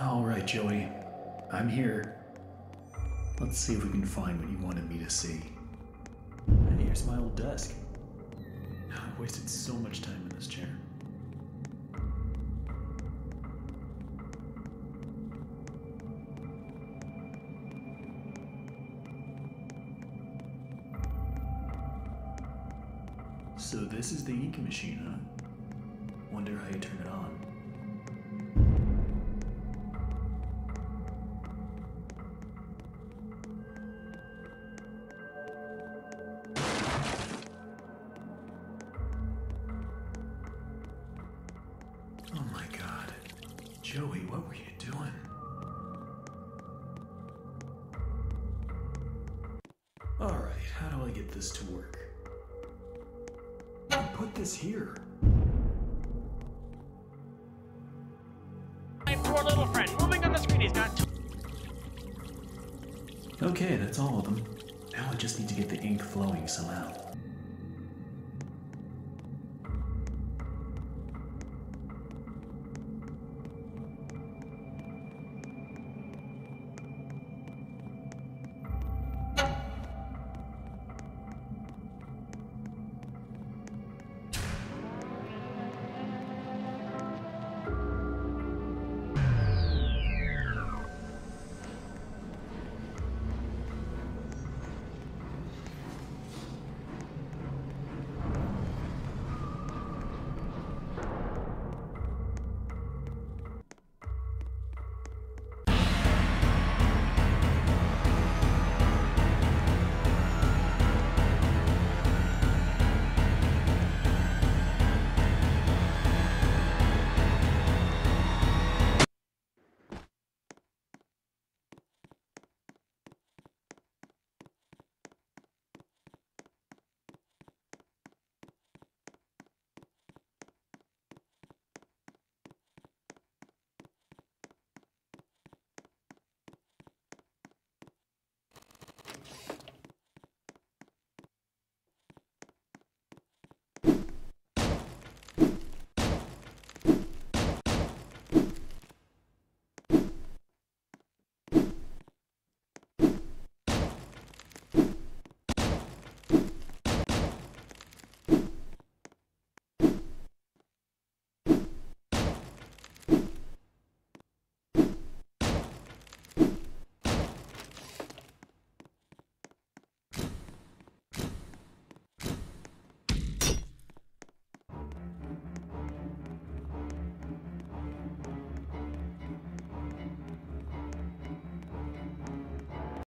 All right, Joey. I'm here. Let's see if we can find what you wanted me to see. And here's my old desk. I wasted so much time in this chair. So this is the ink machine, huh? Wonder how you turn it on. Joey, what were you doing? Alright, how do I get this to work? I Put this here. My poor little friend, moving on the screen, he's got. Okay, that's all of them. Now I just need to get the ink flowing somehow.